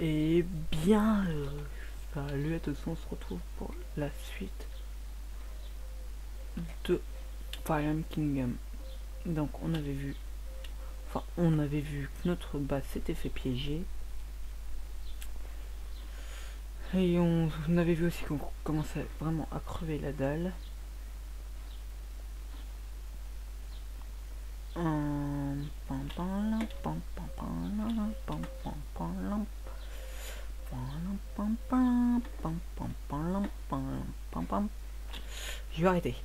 Et bien, euh, à tous, on se retrouve pour la suite de Fire Kingdom. Donc on avait vu, enfin on avait vu que notre base s'était fait piéger. Et on, avait vu aussi qu'on commençait vraiment à crever la dalle. Je vais arrêter.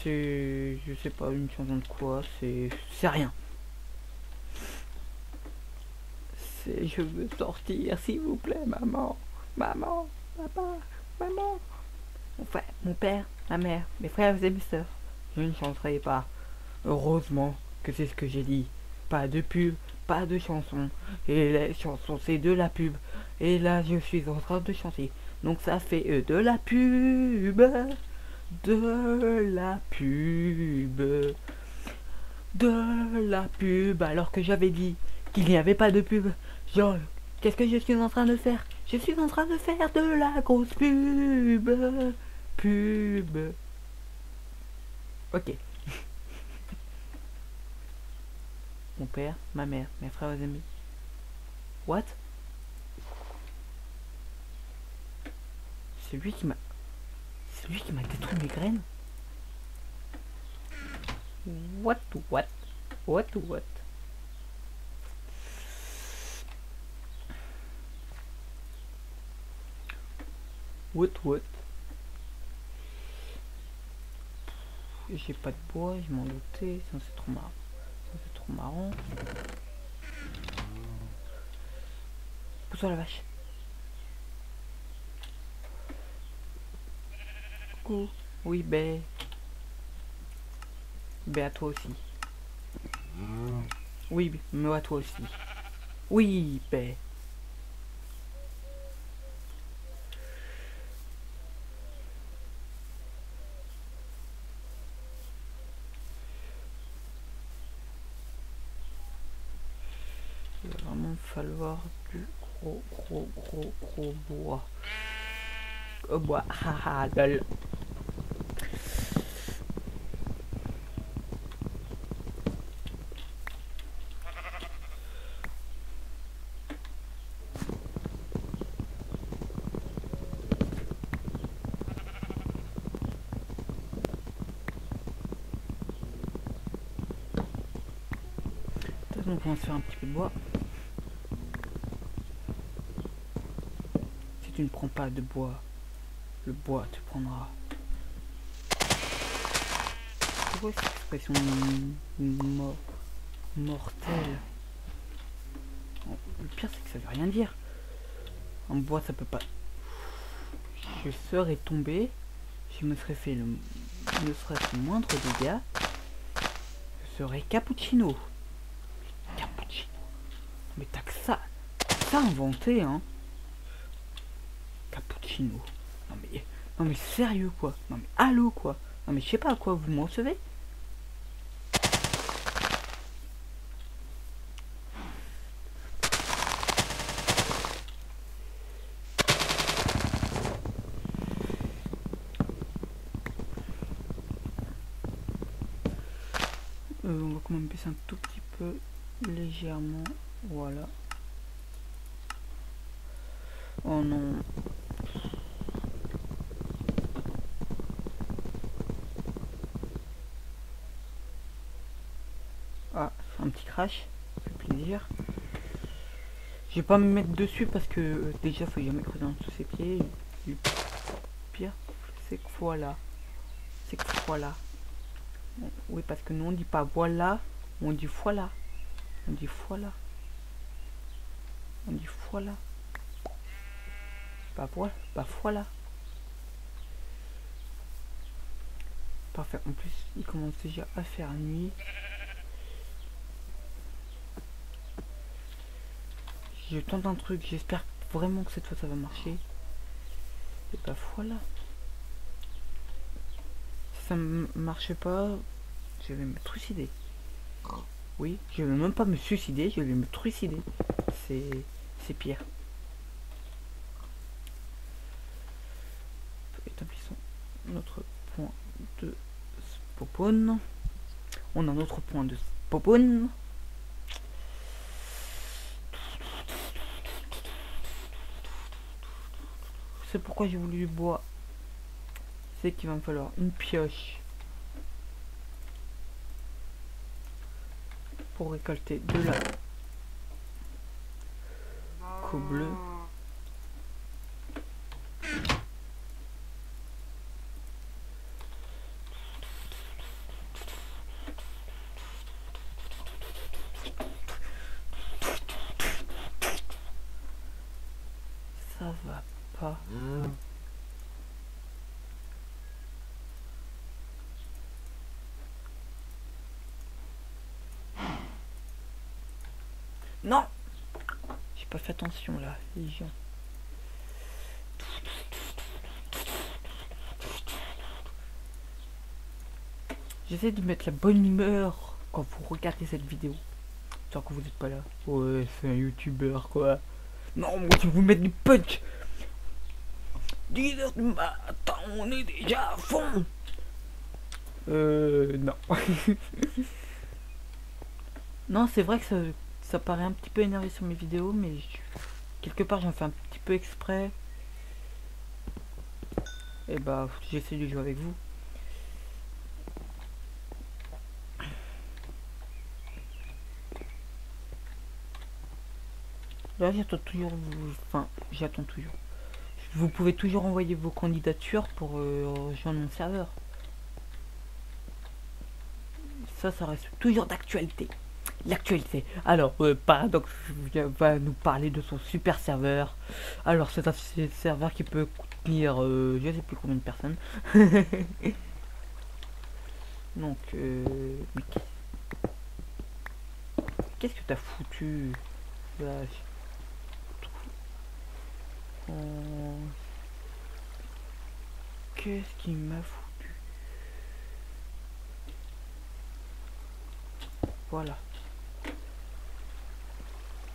C'est... Je sais pas, une chanson de quoi, c'est... C'est rien. C'est... Je veux sortir, s'il vous plaît, maman. Maman, papa, maman. Mon frère, mon père, ma mère, mes frères et mes soeurs. Je ne chanterai pas. Heureusement que c'est ce que j'ai dit. Pas de pub, pas de chanson. Et les chansons, c'est de la pub. Et là, je suis en train de chanter. Donc ça fait euh, de la pub. De la pub. De la pub. Alors que j'avais dit qu'il n'y avait pas de pub. Genre, qu'est-ce que je suis en train de faire? Je suis en train de faire de la grosse pub. Pub. Ok. mon père, ma mère, mes frères et amis. What? C'est lui qui m'a... C'est lui qui m'a détruit mes graines What what What what? What what? J'ai pas de bois, je m'en doutais, ça c'est trop marrant. C'est trop marrant. Pousse-toi la vache. Coucou. Oui, bé. Bé à toi aussi. Oui, mais à toi aussi. Oui, bé. Il va vraiment falloir du gros, gros, gros, gros bois. Au bois, haha, lol. On va se faire un petit peu de bois. Si tu ne prends pas de bois, le bois te prendra. C'est quoi cette expression mort, mortelle Le pire c'est que ça veut rien dire. En bois ça peut pas. Je serais tombé, je me serais fait le ne serait-ce moindre dégât, je serais cappuccino. Mais t'as que ça, ça inventé, hein. Cappuccino. Non mais, non mais sérieux quoi. Non mais allô quoi. Non mais je sais pas à quoi vous m'en recevez. Euh, on va quand même baisser un tout petit peu légèrement voilà. Oh non. Ah, un petit crash. Ça fait plaisir. Je vais pas me mettre dessus parce que euh, déjà faut jamais creuser en dessous ses pieds. Pire, c'est que voilà. C'est que voilà. oui, parce que nous on dit pas voilà, on dit voilà. On dit voilà. On dit voilà. Bah voilà, bah voilà. Parfait. En plus, il commence déjà à faire nuit. Je tente un truc, j'espère vraiment que cette fois ça va marcher. Et bah voilà. Si ça marche pas, je vais me trucider. Oui, je vais même pas me suicider, je vais me trucider c'est c'est pire. Établissons notre point de spawn. On a notre point de spawn. C'est pourquoi j'ai voulu du bois. C'est qu'il va me falloir une pioche pour récolter de la Ça va pas. Non pas fait attention là, les gens. J'essaie de mettre la bonne humeur quand vous regardez cette vidéo. Tant que vous n'êtes pas là. Ouais, c'est un youtubeur quoi. Non, moi je vais vous mettre du punch 10h du matin, on est déjà à fond Euh, non. non, c'est vrai que ça, ça paraît un petit peu énervé sur mes vidéos, mais quelque part j'en fais un petit peu exprès. Et bah, j'essaie de jouer avec vous. Là, j'attends toujours. Enfin, j'attends toujours. Vous pouvez toujours envoyer vos candidatures pour euh, rejoindre mon serveur. Ça, ça reste toujours d'actualité. L'actualité. Alors, euh, Paradox va nous parler de son super serveur. Alors, c'est un serveur qui peut contenir, euh, je sais plus combien de personnes. Donc, euh, qu'est-ce que t'as foutu. Oh. Qu'est-ce qu'il m'a foutu? Voilà.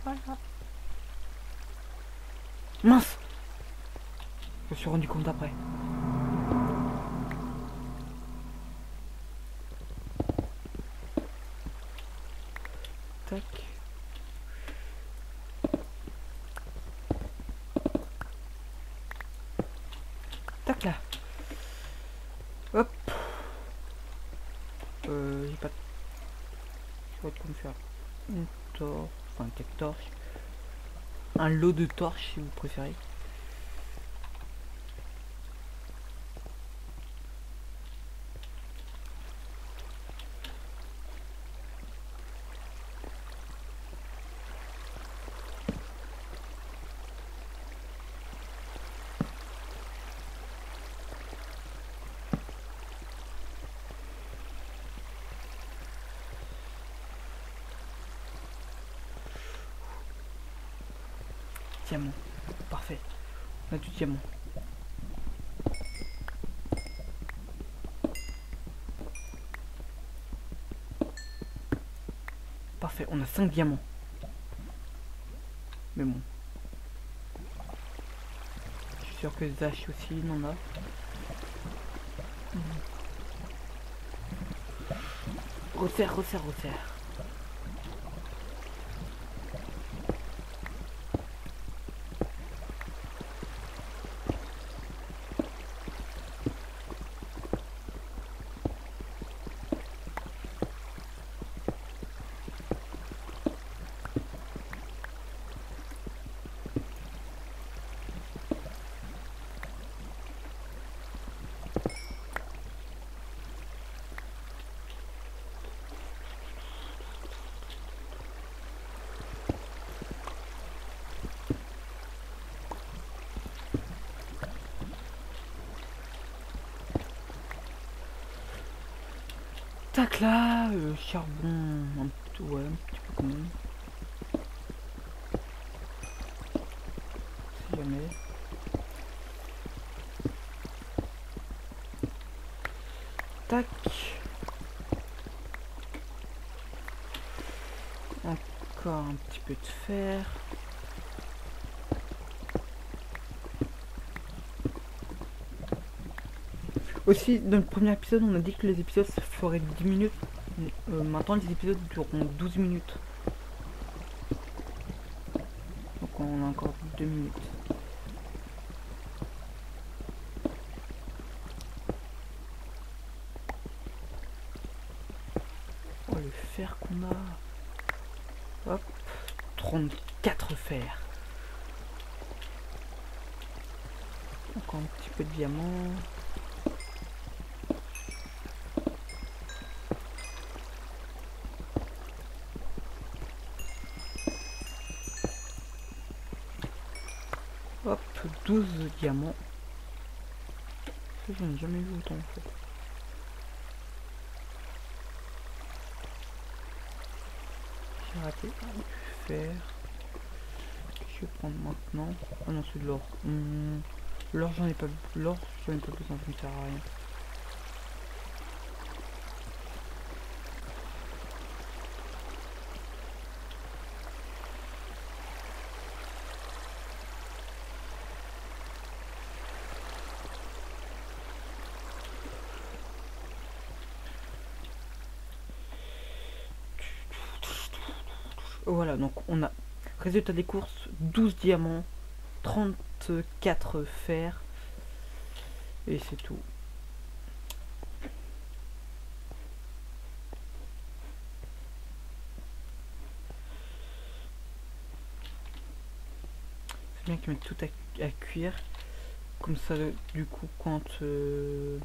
Voilà. Mince Je me suis rendu compte après. Tac là. Hop. Euh, j'ai pas. Je vais te me faire une torche, enfin quelques Un lot de torches si vous préférez. Diamant. Parfait. On a du diamant. Parfait, on a 5 diamants. Mais bon. Je suis sûr que Zash aussi il en a. Resserre, resserre, resserre. Tac là, euh, charbon, un petit, ouais, un petit peu quand même. Si jamais. Tac. Encore un petit peu de fer. Aussi, dans le premier épisode, on a dit que les épisodes ça ferait 10 minutes. Euh, maintenant, les épisodes dureront 12 minutes. Donc on a encore 2 minutes. Oh, le fer qu'on a. Hop. 34 fers. Encore un petit peu de diamant. Hop, 12 diamants. J'en ai jamais vu autant en fait. J'ai raté un fer. Je vais prendre maintenant. Oh non, c'est de l'or. Hmm, L'or, j'en ai pas L'or, j'en ai pas besoin, ça me sert à rien. Voilà, donc on a résultat des courses 12 diamants, 34 fer et c'est tout. C'est bien qu'ils mettent tout à, cuire. Comme ça, du coup, quand euh,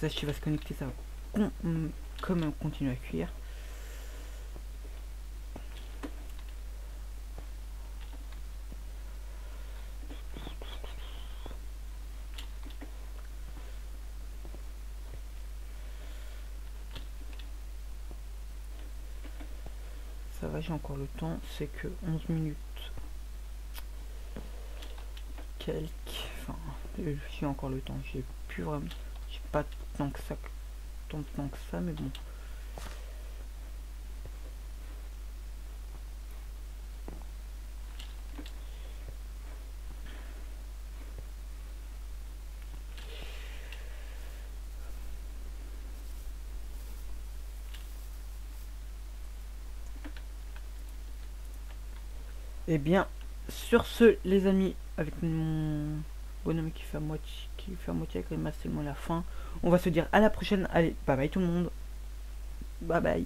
va se connecter, ça va quand même continuer à cuire. Va, j'ai encore le temps. C'est que 11 minutes. Quelques. Enfin, j'ai encore le temps. J'ai plus vraiment. J'ai pas tant que ça. Tant temps que ça, mais bon. Et eh bien, sur ce, les amis, avec mon bonhomme qui fait à moitié, qui fait moitié avec les masses, la fin. On va se dire à la prochaine. Allez, bye bye tout le monde. Bye bye.